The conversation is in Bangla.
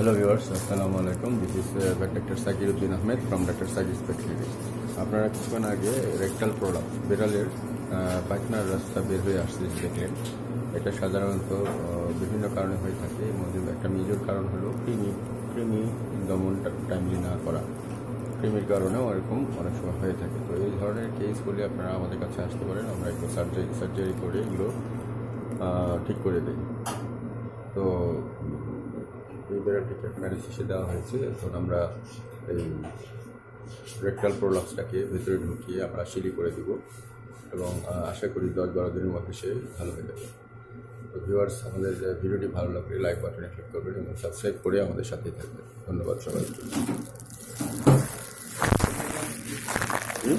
হ্যালো ভিউয়ার্স আসসালামু আলাইকুম this is doctor Sakiruddin Ahmed from doctor Sakir speciality আপনারা কিছুক্ষণ আগে রেকটাল প্রোডাক্ট বিড়ালের পায়খানার রাস্তা বের হয়ে আসছে দেখলেন। এটা সাধারণত বিভিন্ন কারণে হয়ে থাকে। এর মধ্যে একটা মেজর কারণ হলো কৃমি কৃমি দমন টাইমলি না করা। কৃমির কারণেও এরকম অনেক সময় হয়ে থাকে। তো এই ধরনের কেসগুলি আপনারা আমাদের কাছে আসতে পারেন। আমরা একটু সার্জারি সার্জারি করে এগুলো ঠিক করে দিই। বেড়াটিকে ম্যারেজিসে দেওয়া হয়েছে। এখন আমরা এই রেকটাল প্রোলাপসটাকে ভেতরে ঢুকিয়ে আমরা সিলি করে দিব এবং আশা করি দশ বারো দিনের মধ্যে সে ভালো হয়ে যাবে। তো ভিউয়ার্স আমাদের ভিডিওটি ভালো লাগলে লাইক বাটনে ক্লিক করবেন এবং সাবস্ক্রাইব করে আমাদের সাথেই থাকবেন। ধন্যবাদ সবাইকে। হুম?